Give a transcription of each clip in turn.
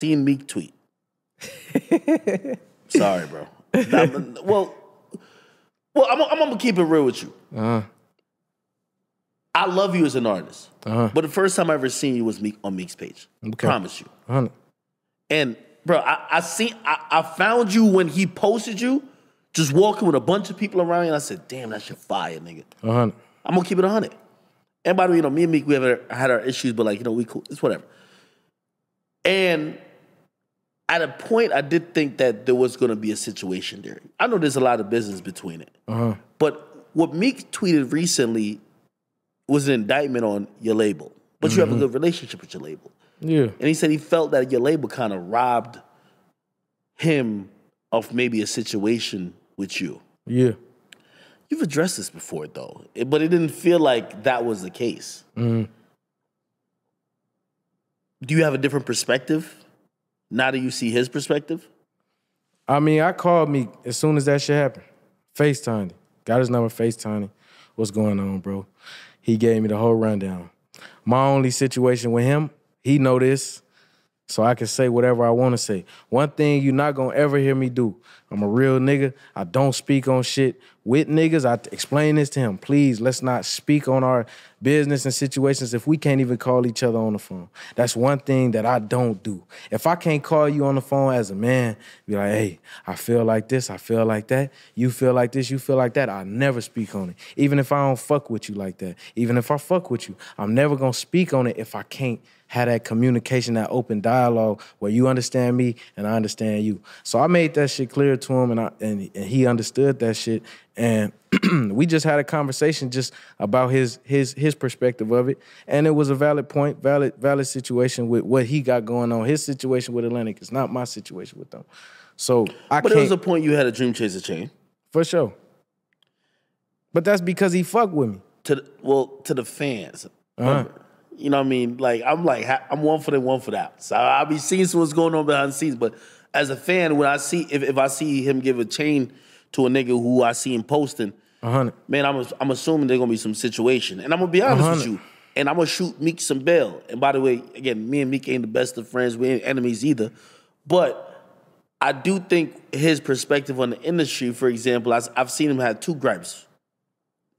seen Meek tweet. Sorry, bro. Well, well, I'm, I'm, gonna keep it real with you. Uh-huh. I love you as an artist, Uh-huh. but the first time I ever seen you was Meek on Meek's page. Okay. Promise you. 100. And bro, I, I seen I, I found you when he posted you, just walking with a bunch of people around you. And I said, damn, that's your fire, nigga. 100. I'm gonna keep it hundred. And by the way, you know, me and Meek, we have had our issues, but like, you know, we cool. It's whatever. And at a point, I did think that there was gonna be a situation there. I know there's a lot of business between it, Uh-huh. but what Meek tweeted recently was an indictment on your label. But you have a good relationship with your label. Yeah. And he said he felt that your label kind of robbed him of maybe a situation with you. Yeah. You've addressed this before, though, but it didn't feel like that was the case. Mhm. Do you have a different perspective now that you see his perspective? I mean, I called me as soon as that shit happened. FaceTimed. Got his number, FaceTimed. What's going on, bro? He gave me the whole rundown. My only situation with him, he know this, so I can say whatever I want to say. One thing you're not gonna ever hear me do. I'm a real nigga. I don't speak on shit with niggas. I explain this to him. Please, let's not speak on our business and situations if we can't even call each other on the phone. That's one thing that I don't do. If I can't call you on the phone as a man, be like, hey, I feel like this, I feel like that. You feel like this, you feel like that. I never speak on it. Even if I don't fuck with you like that. Even if I fuck with you, I'm never gonna speak on it if I can't have that communication, that open dialogue where you understand me and I understand you. So I made that shit clear to him and I and, and he understood that shit. And we just had a conversation just about his his his perspective of it. And it was a valid point, valid, valid situation with what he got going on. His situation with Atlantic is not my situation with them. So I But can't was a point you had a Dream Chaser chain. for sure. But that's because he fucked with me. To the, well, to the fans. Uh-huh. You know what I mean? Like I'm like I'm one for them, one for that. So I'll be seeing what's going on behind the scenes. But as a fan, when I see if, if I see him give a chain to a nigga who I see him posting, hundred. man, I'm I'm assuming there's gonna be some situation. And I'm gonna be honest with you. And I'm gonna shoot Meek some bail. And by the way, again, me and Meek ain't the best of friends. We ain't enemies either. But I do think his perspective on the industry, for example, I, I've seen him have two gripes.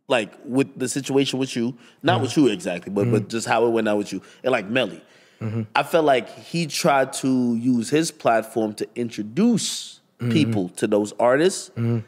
Like with the situation with you, not with you exactly, but but just how it went out with you, and like Melly. I felt like he tried to use his platform to introduce Mm-hmm. people to those artists, mm-hmm.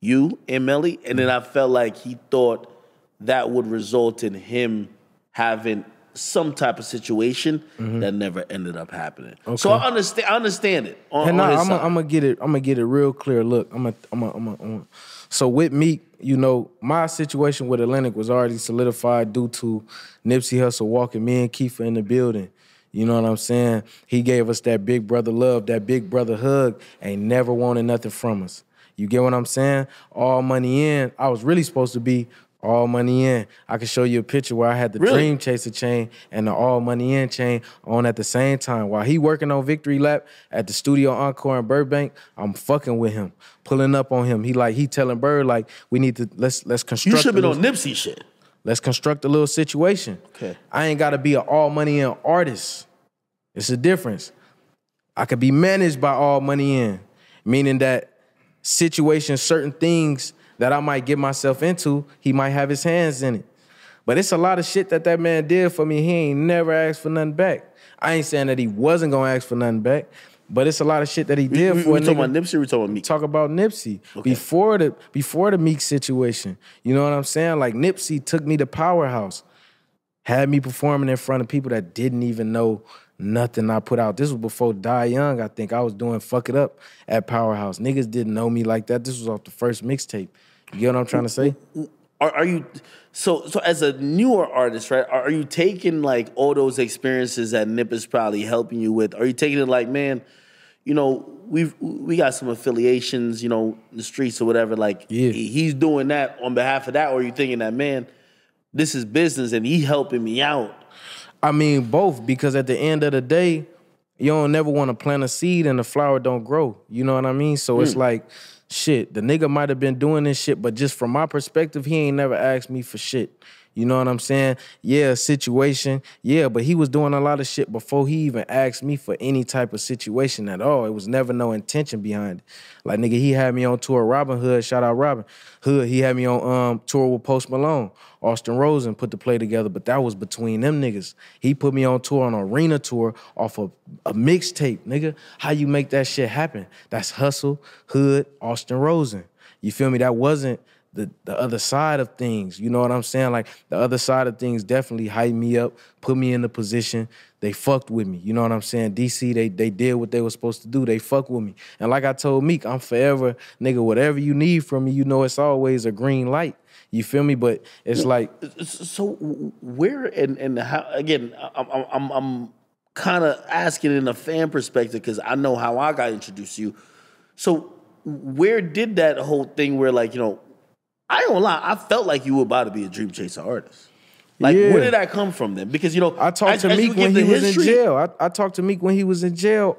you and Melly, and then mm-hmm. I felt like he thought that would result in him having some type of situation that never ended up happening. Okay. So I understand. I understand it. On, And I'm gonna get it. I'm gonna get it real clear. Look, I'm gonna, I'm gonna, I'm So with Meek, you know, my situation with Atlantic was already solidified due to Nipsey Hussle walking me and Kiefer in the building. You know what I'm saying? He gave us that big brother love, that big brother hug, ain't never wanted nothing from us. You get what I'm saying? All money in. I was really supposed to be all money in. I can show you a picture where I had the Really? Dream Chaser chain and the All Money In chain on at the same time. While he working on Victory Lap at the Studio Encore in Burbank, I'm fucking with him, pulling up on him. He like he telling Bird like we need to let's let's construct. you should have been on Nipsey shit. Let's construct a little situation. Okay. I ain't got to be an all money in artist. It's a difference. I could be managed by all money in, meaning that situations, certain things that I might get myself into, he might have his hands in it. But it's a lot of shit that that man did for me. He ain't never asked for nothing back. I ain't saying that he wasn't gonna ask for nothing back, but it's a lot of shit that he did we, for we talking nigga about Nipsey. We talking about Meek. talk about Nipsey before the before the Meek situation. You know what I'm saying? Like Nipsey took me to Powerhouse, had me performing in front of people that didn't even know nothing I put out. This was before Die Young. I think I was doing fuck it up at Powerhouse. Niggas didn't know me like that. This was off the first mixtape. You get what I'm trying to say? are, are you so so as a newer artist right are, are you taking like all those experiences that nip is probably helping you with are you taking it like man you know we've we got some affiliations you know in the streets or whatever like Yeah. he- he's doing that on behalf of that or are you thinking that man this is business and he helping me out I mean both because at the end of the day, you don't never want to plant a seed and the flower don't grow. You know what I mean? So it's mm. like shit, the nigga might have been doing this shit, but just from my perspective, he ain't never asked me for shit. You know what I'm saying? Yeah, situation. Yeah, but he was doing a lot of shit before he even asked me for any type of situation at all. It was never no intention behind it. Like nigga, he had me on tour. Robin Hood, shout out Robin Hood. He had me on um, tour with Post Malone. Austin Rosen put the play together, but that was between them niggas. He put me on tour on arena tour off of a mixtape, nigga. How you make that shit happen? That's Hustle, Hood, Austin Rosen. You feel me? That wasn't the the other side of things. You know what I'm saying? Like the other side of things definitely hyped me up, put me in the position. They fucked with me. You know what I'm saying? DC, they they did what they were supposed to do. They fuck with me. And like I told Meek, I'm forever, nigga, whatever you need from me, you know it's always a green light. You feel me? But it's like so where and and how again, I'm I'm I'm kind of asking in a fan perspective because I know how I got introduced to you. So where did that whole thing where like, you know, I gonna lie, I felt like you were about to be a dream chaser artist. Like, yeah. where did that come from then? Because you know, I talked as, to Meek when he was history, in jail. I, I talked to Meek when he was in jail.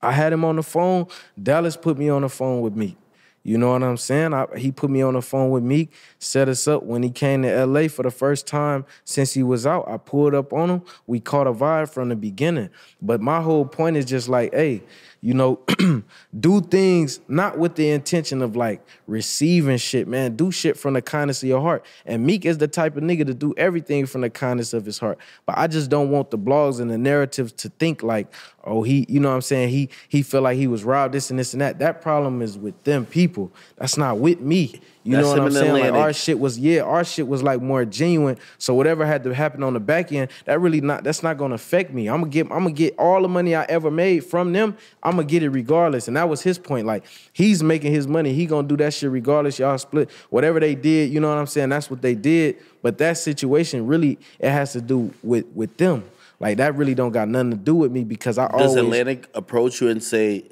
I had him on the phone. Dallas put me on the phone with Meek. You know what I'm saying? I, he put me on the phone with Meek, set us up when he came to LA for the first time since he was out. I pulled up on him. We caught a vibe from the beginning. But my whole point is just like, hey, you know, do things not with the intention of like receiving shit, man. Do shit from the kindness of your heart. And Meek is the type of nigga to do everything from the kindness of his heart. But I just don't want the blogs and the narratives to think like, oh, he, you know what I'm saying? He he felt like he was robbed, this and this and that. That problem is with them people. That's not with me. You That's know what I'm saying? Like our shit was yeah, our shit was like more genuine. So whatever had to happen on the back end, that really not that's not gonna affect me. I'm gonna get I'm gonna get all the money I ever made from them. I'm gonna get it regardless. And that was his point. Like he's making his money. He gonna do that shit regardless. Y'all split whatever they did. You know what I'm saying? That's what they did. But that situation really it has to do with with them. Like that really don't got nothing to do with me because I does always, Atlantic approach you and say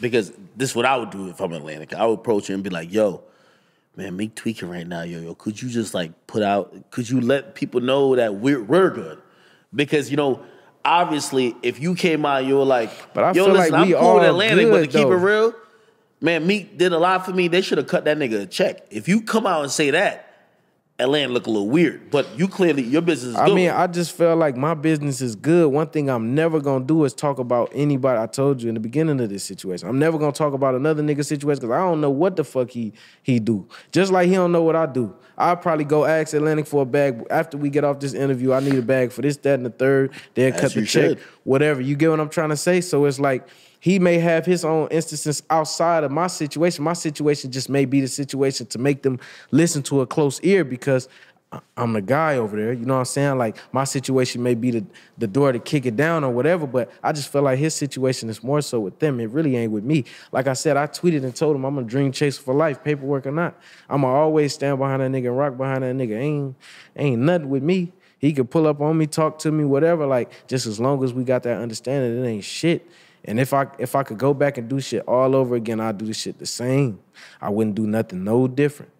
because this is what I would do if I'm Atlantic. I would approach you and be like, yo man, Meek tweaking right now, yo, yo. Could you just like put out? Could you let people know that we're we're good? Because you know, obviously, if you came out, you were like, but I yo, feel listen, like we I'm cool with Atlantic, good, but to keep though. it real, man, Meek did a lot for me. They should have cut that nigga a check. If you come out and say that. Atlanta look a little weird, but you clearly your business is I mean, I just felt like my business is good. One thing I'm never gonna do is talk about anybody. I told you in the beginning of this situation, I'm never gonna talk about another nigga situation because I don't know what the fuck he he do. Just like he don't know what I do. I'll probably go ask Atlantic for a bag after we get off this interview. I need a bag for this, that, and the third. They'll cut the check, should. whatever. You get what I'm trying to say? So it's like he may have his own instances outside of my situation. My situation just may be the situation to make them listen to a close ear because I'm the guy over there. You know what I'm saying? Like my situation may be the, the door to kick it down or whatever, but I just feel like his situation is more so with them. It really ain't with me. Like I said, I tweeted and told him I'm a dream chaser for life, paperwork or not. I'ma always stand behind that nigga and rock behind that nigga. Ain't ain't nothing with me. He could pull up on me, talk to me, whatever. Like just as long as we got that understanding, it ain't shit. And if I if I could go back and do shit all over again, I'd do the shit the same. I wouldn't do nothing no different.